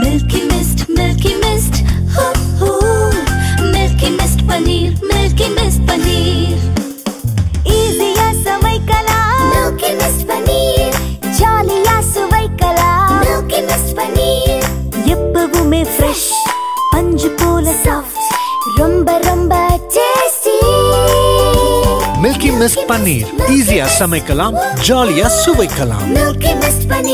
Milky Mist Milky Mist Milky Mist paneer Milky Mist paneer ஈஸியா சமைக்கலாம் milky Mist paneer ஜாலியா சுவைக்கலாம் மில்கி மிஸ்ட் பனீர் எப்பவுமே ஃப்ரெஷ் பஞ்சு போல சாஃப்ட் ரொம்ப ரொம்ப டேஸ்டி மில்கி மிஸ்ட் பன்னீர் ஈஸியா சமைக்கலாம் ஜாலியா சுவைக்கலாம் Milky Mist paneer Milky Mist paneer